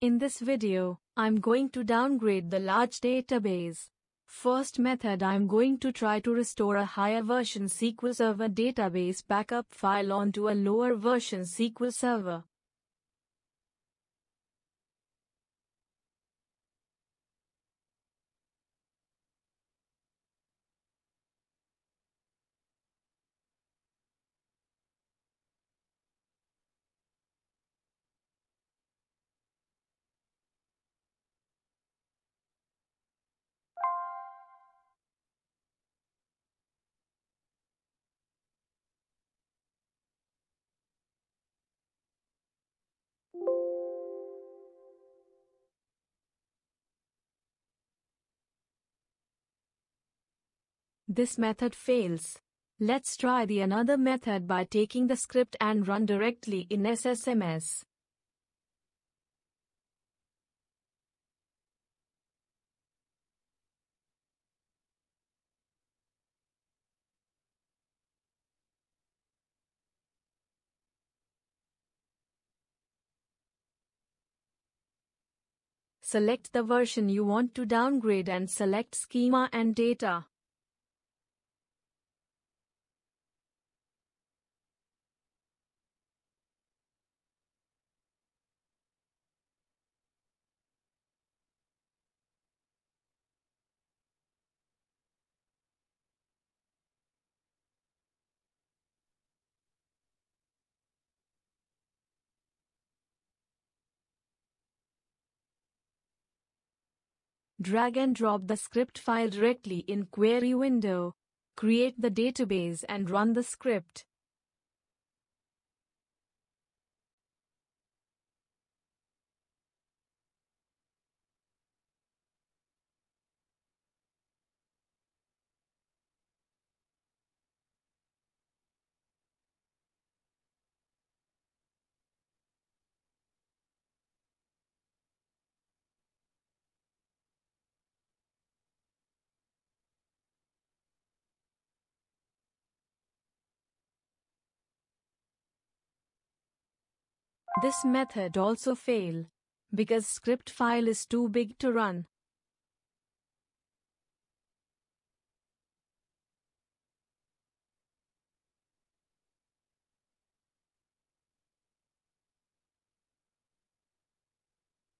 In this video, I'm going to downgrade the large database. First method I'm going to try to restore a higher version SQL Server database backup file onto a lower version SQL Server. This method fails. Let's try the another method by taking the script and run directly in SSMS. Select the version you want to downgrade and select schema and data. Drag and drop the script file directly in query window. Create the database and run the script. This method also fail because script file is too big to run.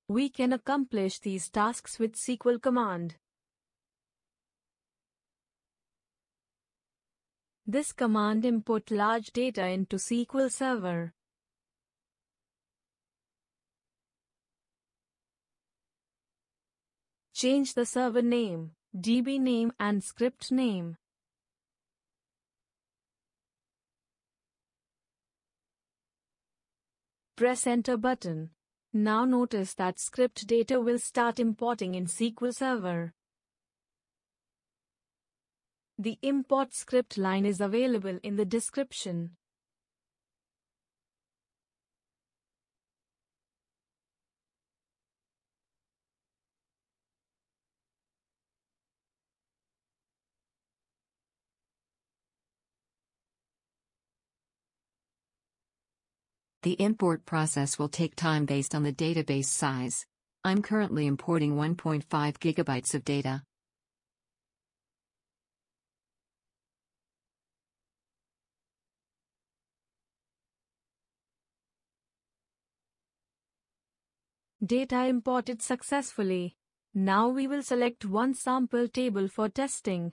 We can accomplish these tasks with SQL command. This command input large data into SQL Server. Change the server name, DB name and script name. Press enter button. Now notice that script data will start importing in SQL Server. The import script line is available in the description. The import process will take time based on the database size. I'm currently importing 1.5 gigabytes of data. Data imported successfully. Now we will select one sample table for testing.